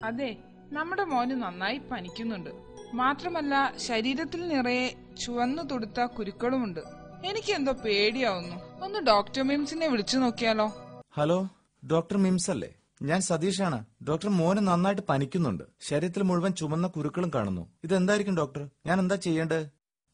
അതെ നമ്മുടെ മോന് നന്നായി പനിക്കുന്നുണ്ട്. മാത്രമല്ല ശരീരത്തിൽ നിറയെ ചുവന്നു തൊടുത്ത കുരുക്കളുമുണ്ട്. എനിക്ക് എന്തോ പേടിയാവുന്നു. ഒന്ന് ഡോക്ടർ മിംസിനെ വിളിച്ചു നോക്കിയാലോ? ഹലോ ഡോക്ടർ മിംസ് അല്ലേ ഞാൻ സതീഷാണ്. ഡോക്ടർ മോന് നന്നായിട്ട് പനിക്കുന്നുണ്ട്. ശരീരത്തിൽ മുഴുവൻ ചുമന്ന കുരുക്കളും കാണുന്നു. ഇതെന്തായിരിക്കും ഡോക്ടർ? ഞാൻ എന്താ ചെയ്യേണ്ടത്?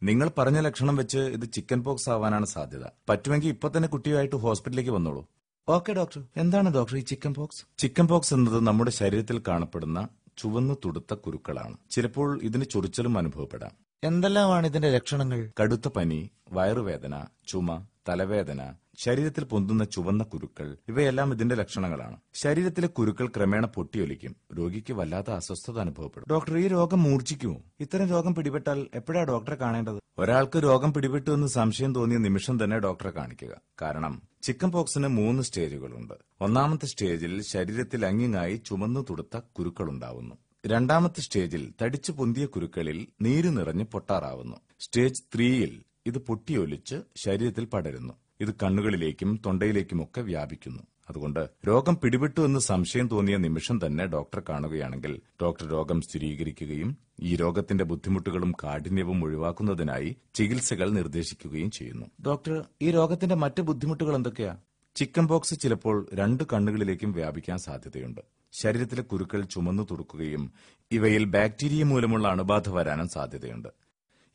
നിങ്ങൾ പറഞ്ഞ ലക്ഷണം വെച്ച് ഇത് ചിക്കൻ പോക്സ് ആവാനാണ് സാധ്യത. പറ്റുമെങ്കിൽ ഇപ്പൊ തന്നെ കുട്ടിയുമായിട്ട് ഹോസ്പിറ്റലിലേക്ക് വന്നോളൂ. ഓക്കെ ഡോക്ടർ എന്താണ് ഡോക്ടർ ഈ ചിക്കൻ പോക്സ് ചിക്കൻ പോക്സ് എന്നത് നമ്മുടെ ശരീരത്തിൽ കാണപ്പെടുന്ന ചുവന്നു തുടുത്ത കുരുക്കളാണ്. ചിലപ്പോൾ ഇതിന് ചൊറിച്ചലും അനുഭവപ്പെടാം. എന്തെല്ലാമാണ് ഇതിന്റെ ലക്ഷണങ്ങൾ? കടുത്ത പനി വയറുവേദന ചുമ തലവേദന ശരീരത്തിൽ പൊന്തുന്ന ചുവന്ന കുരുക്കൾ ഇവയെല്ലാം ഇതിന്റെ ലക്ഷണങ്ങളാണ്. ശരീരത്തിലെ കുരുക്കൾ ക്രമേണ പൊട്ടിയൊലിക്കും രോഗിക്ക് വല്ലാത്ത അസ്വസ്ഥത അനുഭവപ്പെടും. ഡോക്ടർ ഈ രോഗം മൂർച്ഛിക്കുമോ? ഇത്തരം രോഗം പിടിപെട്ടാൽ എപ്പോഴാ ഡോക്ടറെ കാണേണ്ടത്? ഒരാൾക്ക് രോഗം പിടിപെട്ടു എന്ന് സംശയം തോന്നിയ നിമിഷം തന്നെ ഡോക്ടറെ കാണിക്കുക. കാരണം ചിക്കൻ പോക്സിന് മൂന്ന് സ്റ്റേജുകളുണ്ട്. ഒന്നാമത്തെ സ്റ്റേജിൽ ശരീരത്തിൽ അങ്ങിങ്ങായി ചുമന്നു തുടുത്ത കുരുക്കളുണ്ടാവുന്നു. രണ്ടാമത്തെ സ്റ്റേജിൽ തടിച്ചു പൊന്തിയ കുരുക്കളിൽ നീര് നിറഞ്ഞ് പൊട്ടാറാവുന്നു. സ്റ്റേജ് ത്രീയിൽ ഇത് പൊട്ടിയൊലിച്ച് ശരീരത്തിൽ പടരുന്നു. ഇത് കണ്ണുകളിലേക്കും തൊണ്ടയിലേക്കുമൊക്കെ വ്യാപിക്കുന്നു. അതുകൊണ്ട് രോഗം പിടിപെട്ടു എന്ന് സംശയം തോന്നിയ നിമിഷം തന്നെ ഡോക്ടറെ കാണുകയാണെങ്കിൽ ഡോക്ടർ രോഗം സ്ഥിരീകരിക്കുകയും ഈ രോഗത്തിന്റെ ബുദ്ധിമുട്ടുകളും കാഠിന്യവും ഒഴിവാക്കുന്നതിനായി ചികിത്സകൾ നിർദ്ദേശിക്കുകയും ചെയ്യുന്നു. ഡോക്ടർ ഈ രോഗത്തിന്റെ മറ്റ് ബുദ്ധിമുട്ടുകൾ എന്തൊക്കെയാ? ചിക്കൻ ബോക്സ് ചിലപ്പോൾ രണ്ട് കണ്ണുകളിലേക്കും വ്യാപിക്കാൻ സാധ്യതയുണ്ട്. ശരീരത്തിലെ കുരുക്കൾ ചുമന്നു തുറക്കുകയും ഇവയിൽ ബാക്ടീരിയ മൂലമുള്ള അണുബാധ വരാനും സാധ്യതയുണ്ട്.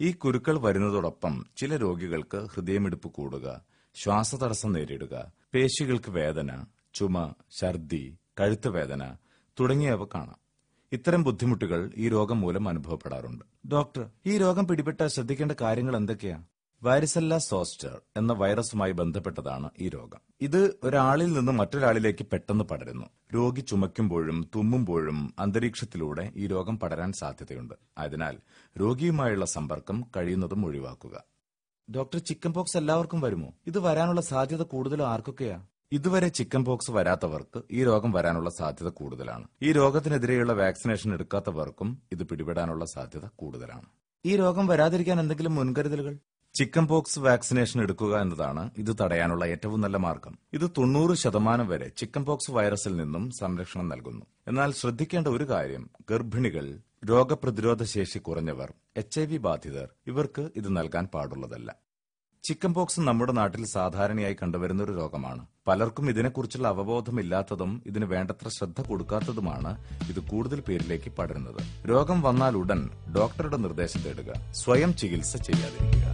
ഈ കുരുക്കൾ വരുന്നതോടൊപ്പം ചില രോഗികൾക്ക് ഹൃദയമിടിപ്പ് കൂടുക ശ്വാസതടസ്സം നേരിടുക പേശികൾക്ക് വേദന ചുമ ഛർദി കഴുത്ത് വേദന തുടങ്ങിയവ കാണാം. ഇത്തരം ബുദ്ധിമുട്ടുകൾ ഈ രോഗം മൂലം അനുഭവപ്പെടാറുണ്ട്. ഡോക്ടർ ഈ രോഗം പിടിപെട്ടാൽ ശ്രദ്ധിക്കേണ്ട കാര്യങ്ങൾ എന്തൊക്കെയാ? വൈറസല്ല സോസ്റ്റർ എന്ന വൈറസുമായി ബന്ധപ്പെട്ടതാണ് ഈ രോഗം. ഇത് ഒരാളിൽ നിന്ന് മറ്റൊരാളിലേക്ക് പെട്ടെന്ന് പടരുന്നു. രോഗി ചുമയ്ക്കുമ്പോഴും തുമ്മുമ്പോഴും അന്തരീക്ഷത്തിലൂടെ ഈ രോഗം പടരാൻ സാധ്യതയുണ്ട്. അതിനാൽ രോഗിയുമായുള്ള സമ്പർക്കം കഴിയുന്നതും ഒഴിവാക്കുക. ഡോക്ടർ ചിക്കൻ പോക്സ് എല്ലാവർക്കും വരുമോ? ഇത് വരാനുള്ള സാധ്യത കൂടുതലും ആർക്കൊക്കെയാ? ഇതുവരെ ചിക്കൻ പോക്സ് വരാത്തവർക്ക് ഈ രോഗം വരാനുള്ള സാധ്യത കൂടുതലാണ്. ഈ രോഗത്തിനെതിരെയുള്ള വാക്സിനേഷൻ എടുക്കാത്തവർക്കും ഇത് പിടിപെടാനുള്ള സാധ്യത കൂടുതലാണ്. ഈ രോഗം വരാതിരിക്കാൻ എന്തെങ്കിലും മുൻകരുതലുകൾ? ചിക്കൻ പോക്സ് വാക്സിനേഷൻ എടുക്കുക എന്നതാണ് ഇത് തടയാനുള്ള ഏറ്റവും നല്ല മാർഗം. ഇത് തൊണ്ണൂറ് ശതമാനം വരെ ചിക്കൻ പോക്സ് വൈറസിൽ നിന്നും സംരക്ഷണം നൽകുന്നു. എന്നാൽ ശ്രദ്ധിക്കേണ്ട ഒരു കാര്യം ഗർഭിണികൾ രോഗപ്രതിരോധ ശേഷി കുറഞ്ഞവർ എച്ച് ഐ വി ബാധിതർ ഇവർക്ക് ഇത് നൽകാൻ പാടുള്ളതല്ല. ചിക്കൻ പോക്സ് നമ്മുടെ നാട്ടിൽ സാധാരണയായി കണ്ടുവരുന്ന ഒരു രോഗമാണ്. പലർക്കും ഇതിനെക്കുറിച്ചുള്ള അവബോധമില്ലാത്തതും ഇതിന് വേണ്ടത്ര ശ്രദ്ധ കൊടുക്കാത്തതുമാണ് ഇത് കൂടുതൽ പേരിലേക്ക് പടരുന്നത്. രോഗം വന്നാൽ ഉടൻ ഡോക്ടറുടെ നിർദ്ദേശം തേടുക സ്വയം ചികിത്സ ചെയ്യാതിരിക്കുക.